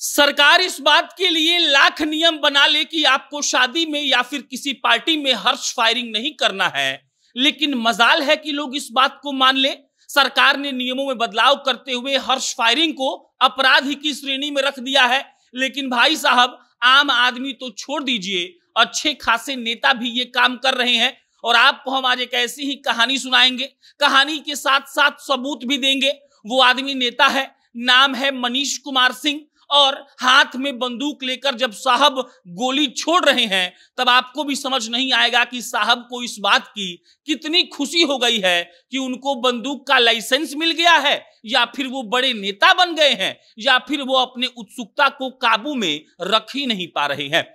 सरकार इस बात के लिए लाख नियम बना ले कि आपको शादी में या फिर किसी पार्टी में हर्ष फायरिंग नहीं करना है। लेकिन मजाल है कि लोग इस बात को मान ले। सरकार ने नियमों में बदलाव करते हुए हर्ष फायरिंग को अपराध की श्रेणी में रख दिया है। लेकिन भाई साहब, आम आदमी तो छोड़ दीजिए। अच्छे खासे नेता भी ये काम कर रहे हैं और आपको हम आज एक ऐसी ही कहानी सुनाएँगे। कहानी के साथ साथ सबूत भी देंगे। वो आदमी नेता है, नाम है मनीष कुमार सिंह। और हाथ में बंदूक लेकर जब साहब गोली छोड़ रहे हैं, तब आपको भी समझ नहीं आएगा कि साहब को इस बात की कितनी खुशी हो गई है कि उनको बंदूक का लाइसेंस मिल गया है, या फिर वो बड़े नेता बन गए हैं, या फिर वो अपने उत्सुकता को काबू में रख ही नहीं पा रहे हैं।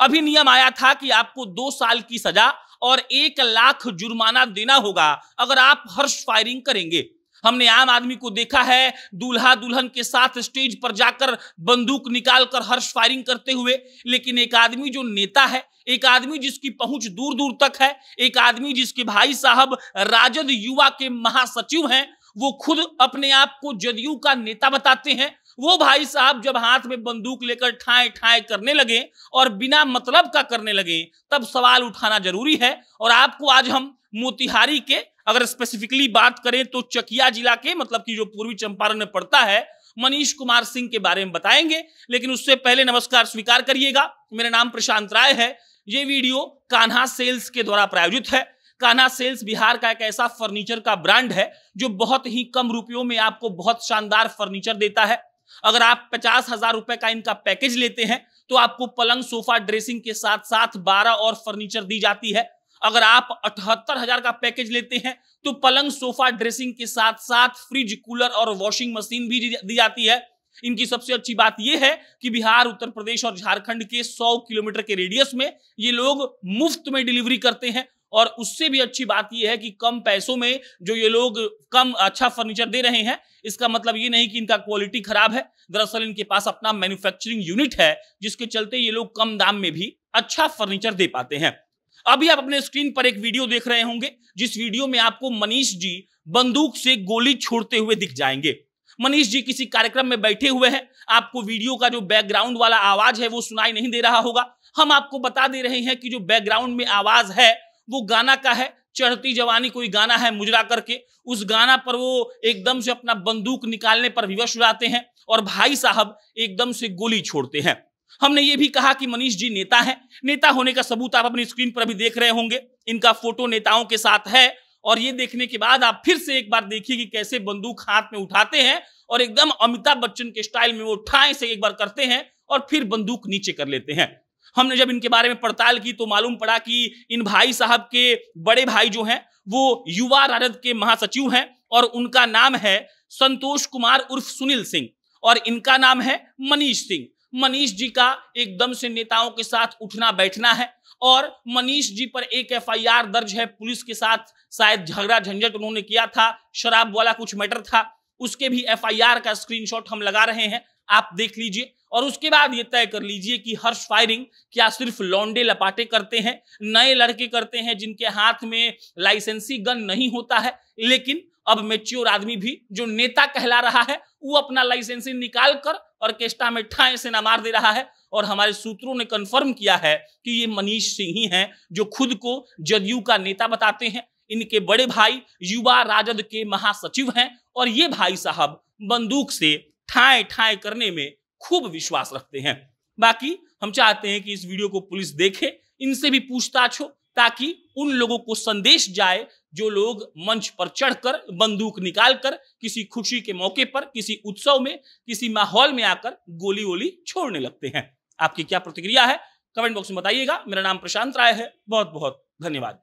अभी नियम आया था कि आपको दो साल की सजा और एक लाख जुर्माना देना होगा, अगर आप हर्ष फायरिंग करेंगे। हमने आम आदमी को देखा है, दूल्हा दुल्हन के साथ स्टेज पर जाकर बंदूक निकालकर हर्ष फायरिंग करते हुए। लेकिन एक आदमी जो नेता है, एक आदमी जिसकी पहुँच दूर दूर तक है, एक आदमी जिसके भाई साहब राजद युवा के महासचिव हैं, वो खुद अपने आप को जदयू का नेता बताते हैं। वो भाई साहब जब हाथ में बंदूक लेकर ठाए ठाए करने लगे और बिना मतलब का करने लगे, तब सवाल उठाना ज़रूरी है। और आपको आज हम मोतिहारी के अगर स्पेसिफिकली बात करें तो चकिया जिला के मतलब कि जो पूर्वी चंपारण में पड़ता है, मनीष कुमार सिंह के बारे में बताएँगे। लेकिन उससे पहले नमस्कार स्वीकार करिएगा। मेरा नाम प्रशांत राय है। ये वीडियो कान्हा सेल्स के द्वारा प्रायोजित है। कान्हा सेल्स बिहार का एक ऐसा फर्नीचर का ब्रांड है, जो बहुत ही कम रुपयों में आपको बहुत शानदार फर्नीचर देता है। अगर आप पचास हज़ार रुपए का इनका पैकेज लेते हैं तो आपको पलंग, सोफा, ड्रेसिंग के साथ साथ बारह और फर्नीचर दी जाती है। अगर आप अठहत्तर हज़ार का पैकेज लेते हैं तो पलंग सोफा ड्रेसिंग के साथ साथ फ्रिज कूलर और वॉशिंग मशीन भी दी जाती है। इनकी सबसे अच्छी बात यह है कि बिहार, उत्तर प्रदेश और झारखंड के 100 किलोमीटर के रेडियस में ये लोग मुफ़्त में डिलीवरी करते हैं और उससे भी अच्छी बात यह है कि कम पैसों में जो ये लोग कम अच्छा फर्नीचर दे रहे हैं, इसका मतलब ये नहीं कि इनका क्वालिटी खराब है। दरअसल इनके पास अपना मैन्युफैक्चरिंग यूनिट है, जिसके चलते ये लोग कम दाम में भी अच्छा फर्नीचर दे पाते हैं। अभी आप अपने स्क्रीन पर एक वीडियो देख रहे होंगे, जिस वीडियो में आपको मनीष जी बंदूक से गोली छोड़ते हुए दिख जाएँगे। मनीष जी किसी कार्यक्रम में बैठे हुए हैं, आपको वीडियो का जो बैकग्राउंड वाला आवाज़ है वो सुनाई नहीं दे रहा होगा। हम आपको बता दे रहे हैं कि जो बैकग्राउंड में आवाज़ है, वो गाना का है। चढ़ती जवानी कोई गाना है मुजरा करके, उस गाना पर वो एकदम से अपना बंदूक निकालने पर विवश उड़ाते हैं और भाई साहब एकदम से गोली छोड़ते हैं। हमने ये भी कहा कि मनीष जी नेता हैं। नेता होने का सबूत आप अपनी स्क्रीन पर अभी देख रहे होंगे। इनका फ़ोटो नेताओं के साथ है और ये देखने के बाद आप फिर से एक बार देखिए कि कैसे बंदूक हाथ में उठाते हैं और एकदम अमिताभ बच्चन के स्टाइल में वो उठाए से एक बार करते हैं और फिर बंदूक नीचे कर लेते हैं। हमने जब इनके बारे में पड़ताल की तो मालूम पड़ा कि इन भाई साहब के बड़े भाई जो हैं, वो युवा राजद के महासचिव हैं और उनका नाम है संतोष कुमार उर्फ़ सुनील सिंह और इनका नाम है मनीष सिंह। मनीष जी का एकदम से नेताओं के साथ उठना बैठना है और मनीष जी पर एक एफआईआर दर्ज है पुलिस के साथ। शायद झगड़ा झंझट उन्होंने किया था, शराब वाला कुछ मैटर था। उसके भी एफआईआर का स्क्रीनशॉट हम लगा रहे हैं, आप देख लीजिए। और उसके बाद ये तय कर लीजिए कि हर्ष फायरिंग क्या सिर्फ़ लौंडे लपाटे करते हैं, नए लड़के करते हैं जिनके हाथ में लाइसेंसी गन नहीं होता है। लेकिन अब मेच्योर आदमी भी जो नेता कहला रहा है वो अपना लाइसेंसी निकाल कर ऑर्केस्ट्रा में ठाए से ना मार दे रहा है और हमारे सूत्रों ने कंफर्म किया है कि ये मनीष सिंह ही हैं जो खुद को जदयू का नेता बताते हैं। इनके बड़े भाई युवा राजद के महासचिव हैं और ये भाई साहब बंदूक से ठाए ठाए करने में खूब विश्वास रखते हैं। बाकी हम चाहते हैं कि इस वीडियो को पुलिस देखे, इनसे भी पूछताछ हो ताकि उन लोगों को संदेश जाए जो लोग मंच पर चढ़कर, बंदूक निकालकर, किसी खुशी के मौके पर, किसी उत्सव में, किसी माहौल में आकर गोली वोली छोड़ने लगते हैं। आपकी क्या प्रतिक्रिया है? कमेंट बॉक्स में बताइएगा। मेरा नाम प्रशांत राय है। बहुत बहुत धन्यवाद।